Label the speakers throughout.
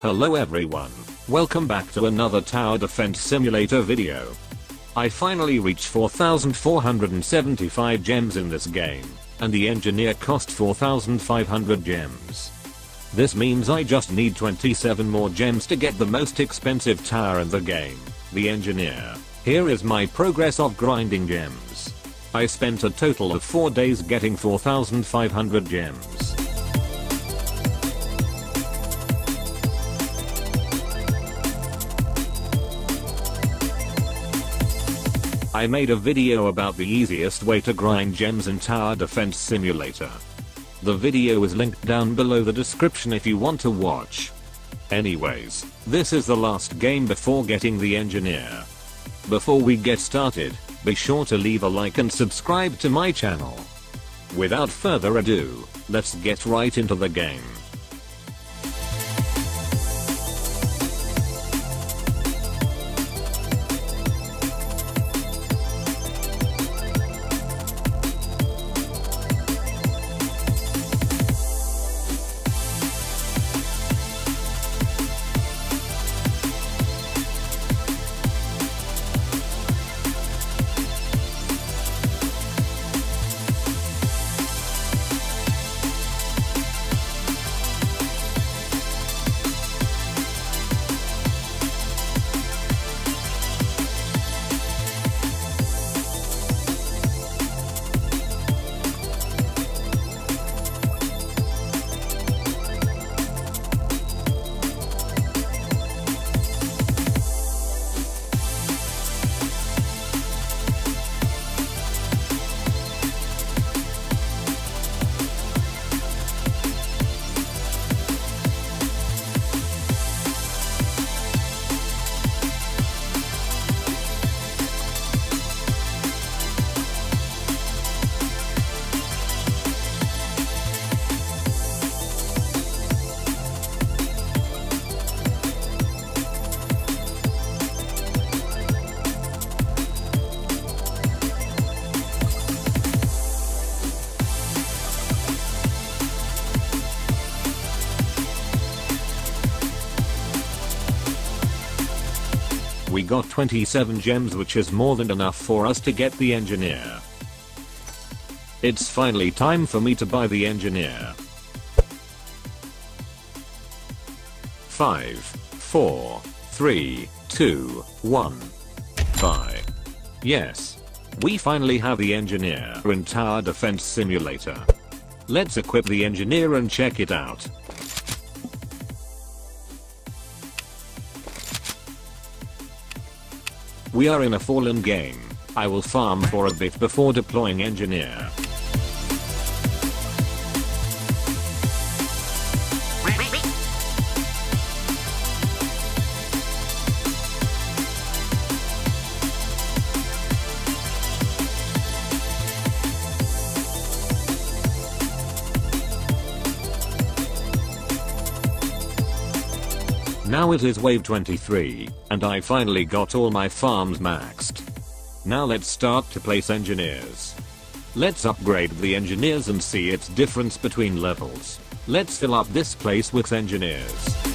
Speaker 1: Hello everyone, welcome back to another tower defense simulator video. I finally reached 4475 gems in this game, and the engineer cost 4500 gems. This means I just need 27 more gems to get the most expensive tower in the game, the engineer. Here is my progress of grinding gems. I spent a total of 4 days getting 4500 gems. I made a video about the easiest way to grind gems in Tower Defense Simulator. The video is linked down below the description if you want to watch. Anyways, this is the last game before getting the engineer. Before we get started, be sure to leave a like and subscribe to my channel. Without further ado, let's get right into the game. We got 27 gems which is more than enough for us to get the engineer. It's finally time for me to buy the engineer. 5, 4, 3, 2, 1. Buy. Yes. We finally have the engineer in Tower Defense Simulator. Let's equip the engineer and check it out. We are in a fallen game. I will farm for a bit before deploying engineer. Now it is wave 23, and I finally got all my farms maxed. Now let's start to place engineers. Let's upgrade the engineers and see its difference between levels. Let's fill up this place with engineers.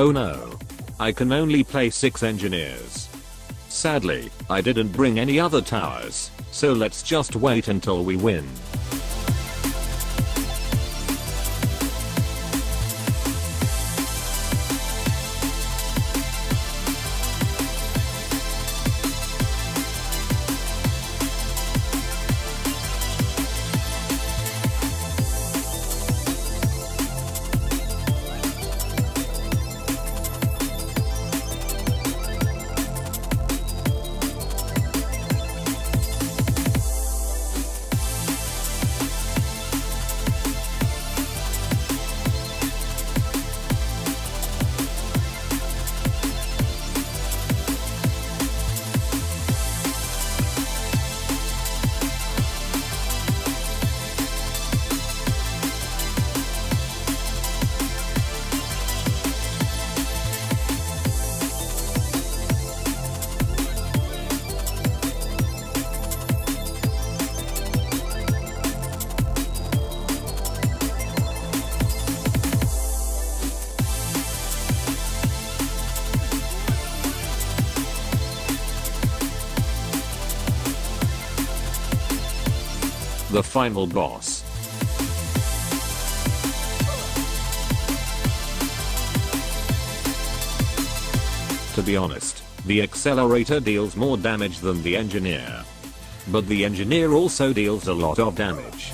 Speaker 1: Oh no. I can only play 6 engineers. Sadly, I didn't bring any other towers, so let's just wait until we win. The final boss. To be honest, the accelerator deals more damage than the engineer. But the engineer also deals a lot of damage.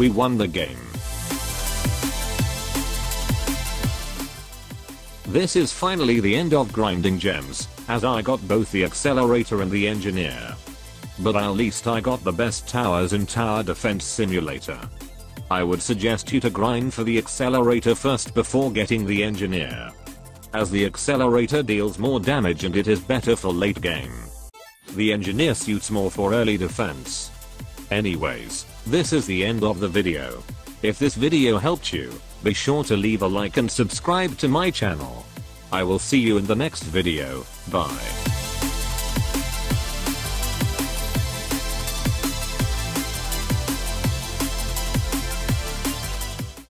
Speaker 1: We won the game. This is finally the end of grinding gems, as I got both the accelerator and the engineer. But at least I got the best towers in Tower Defense Simulator. I would suggest you to grind for the accelerator first before getting the engineer. As the accelerator deals more damage and it is better for late game. The engineer suits more for early defense. Anyways, this is the end of the video. If this video helped you, be sure to leave a like and subscribe to my channel. I will see you in the next video, bye.